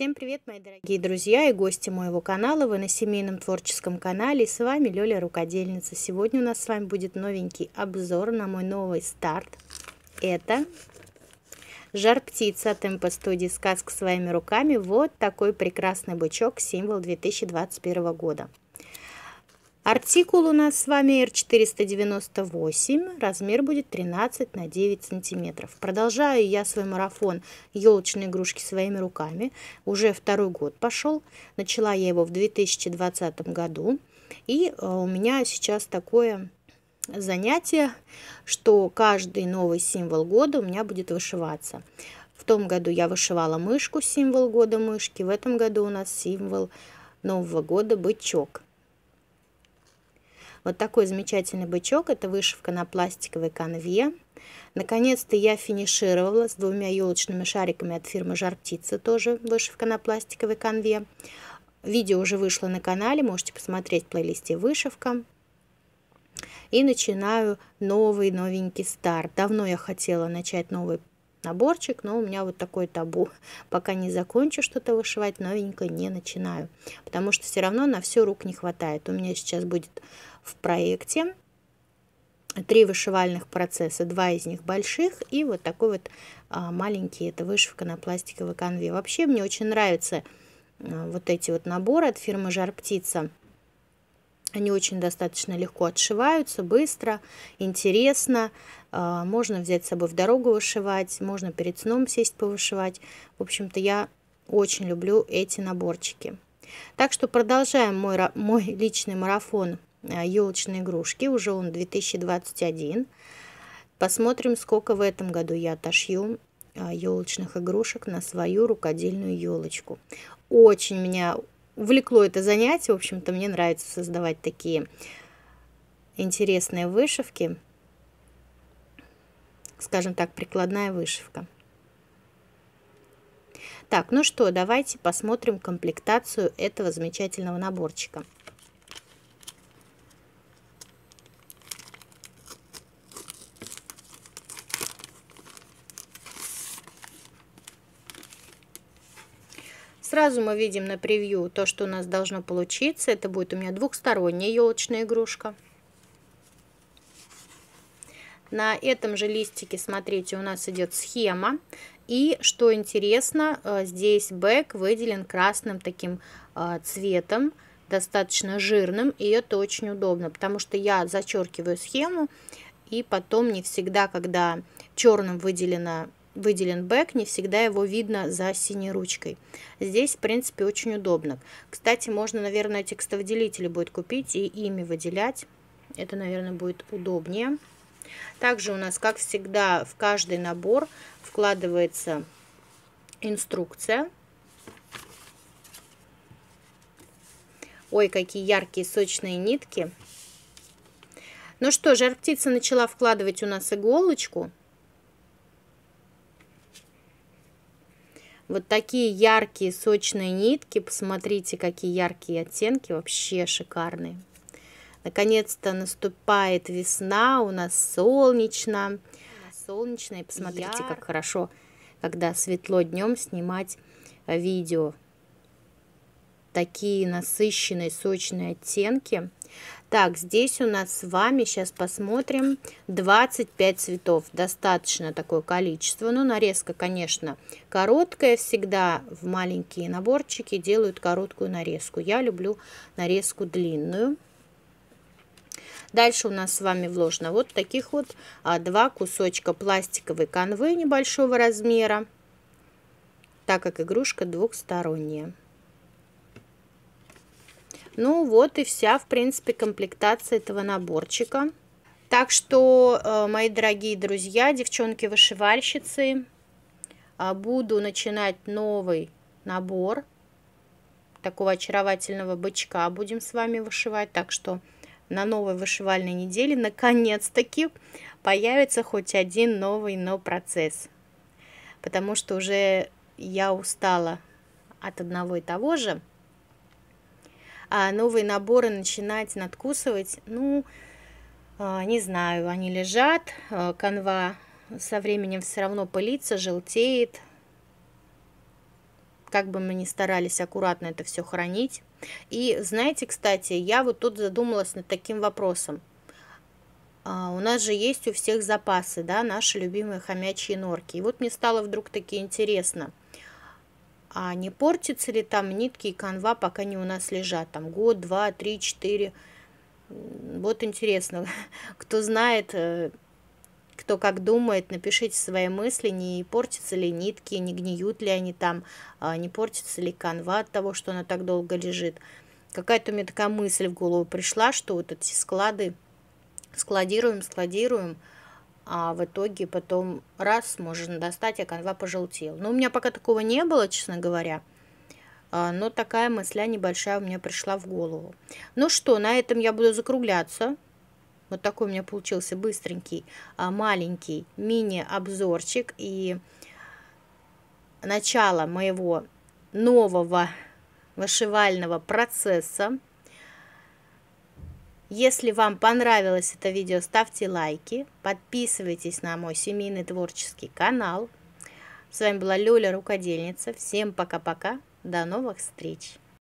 Всем привет, мои дорогие друзья и гости моего канала. Вы на семейном творческом канале. И с вами Лёля Рукодельница. Сегодня у нас с вами будет новенький обзор на мой новый старт. Это жар птица от студии сказка своими руками. Вот такой прекрасный бычок, символ 2021 года. Артикул у нас с вами R498, размер будет 13 на 9 сантиметров. Продолжаю я свой марафон елочные игрушки своими руками. Уже второй год пошел. Начала я его в 2020 году. И э, у меня сейчас такое занятие, что каждый новый символ года у меня будет вышиваться. В том году я вышивала мышку, символ года мышки. В этом году у нас символ Нового года бычок. Вот такой замечательный бычок. Это вышивка на пластиковой конве. Наконец-то я финишировала с двумя елочными шариками от фирмы Жар Птица. Тоже вышивка на пластиковой конве. Видео уже вышло на канале. Можете посмотреть в плейлисте «Вышивка». И начинаю новый новенький старт. Давно я хотела начать новый наборчик, но у меня вот такой табу. Пока не закончу что-то вышивать, новенькое не начинаю. Потому что все равно на все рук не хватает. У меня сейчас будет в проекте три вышивальных процесса, два из них больших и вот такой вот а, маленький, это вышивка на пластиковой конве. Вообще мне очень нравятся а, вот эти вот наборы от фирмы Жар Птица. Они очень достаточно легко отшиваются, быстро, интересно. А, можно взять с собой в дорогу вышивать, можно перед сном сесть повышивать. В общем-то, я очень люблю эти наборчики. Так что продолжаем мой, мой личный марафон елочные игрушки. Уже он 2021. Посмотрим, сколько в этом году я отошью елочных игрушек на свою рукодельную елочку. Очень меня увлекло это занятие. В общем-то, мне нравится создавать такие интересные вышивки. Скажем так, прикладная вышивка. Так, ну что, давайте посмотрим комплектацию этого замечательного наборчика. Сразу мы видим на превью то, что у нас должно получиться. Это будет у меня двухсторонняя елочная игрушка. На этом же листике, смотрите, у нас идет схема. И, что интересно, э, здесь бэк выделен красным таким э, цветом, достаточно жирным. И это очень удобно, потому что я зачеркиваю схему. И потом не всегда, когда черным выделено выделен бэк, не всегда его видно за синей ручкой. Здесь, в принципе, очень удобно. Кстати, можно, наверное, текстовыделители будет купить и ими выделять. Это, наверное, будет удобнее. Также у нас, как всегда, в каждый набор вкладывается инструкция. Ой, какие яркие сочные нитки. Ну что, жар птица начала вкладывать у нас иголочку. Вот такие яркие сочные нитки. Посмотрите, какие яркие оттенки. Вообще шикарные. Наконец-то наступает весна. У нас солнечно. Солнечно. И посмотрите, Яр. как хорошо, когда светло днем снимать видео. Такие насыщенные, сочные оттенки. Так, здесь у нас с вами, сейчас посмотрим, 25 цветов. Достаточно такое количество. Ну, нарезка, конечно, короткая. Всегда в маленькие наборчики делают короткую нарезку. Я люблю нарезку длинную. Дальше у нас с вами вложено вот таких вот а, два кусочка пластиковой канвы небольшого размера, так как игрушка двухсторонняя. Ну вот и вся, в принципе, комплектация этого наборчика. Так что, э, мои дорогие друзья, девчонки-вышивальщицы, э, буду начинать новый набор такого очаровательного бычка будем с вами вышивать. Так что на новой вышивальной неделе наконец-таки появится хоть один новый но процесс. Потому что уже я устала от одного и того же а новые наборы начинать надкусывать, ну, а, не знаю, они лежат, а, канва со временем все равно пылится, желтеет. как бы мы ни старались аккуратно это все хранить. И знаете, кстати, я вот тут задумалась над таким вопросом. А, у нас же есть у всех запасы, да, наши любимые хомячьи норки. И вот мне стало вдруг таки интересно, а не портятся ли там нитки и канва, пока они у нас лежат, там год, два, три, четыре. Вот интересно, кто знает, э, кто как думает, напишите свои мысли, не портятся ли нитки, не гниют ли они там, а не портится ли канва от того, что она так долго лежит. Какая-то у меня такая мысль в голову пришла, что вот эти склады складируем, складируем, а в итоге потом раз можно достать, а канва пожелтел. Но у меня пока такого не было, честно говоря. А, но такая мысля небольшая у меня пришла в голову. Ну что, на этом я буду закругляться. Вот такой у меня получился быстренький, а, маленький мини-обзорчик. И начало моего нового вышивального процесса. Если вам понравилось это видео, ставьте лайки, подписывайтесь на мой семейный творческий канал. С вами была Люля Рукодельница. Всем пока-пока, до новых встреч!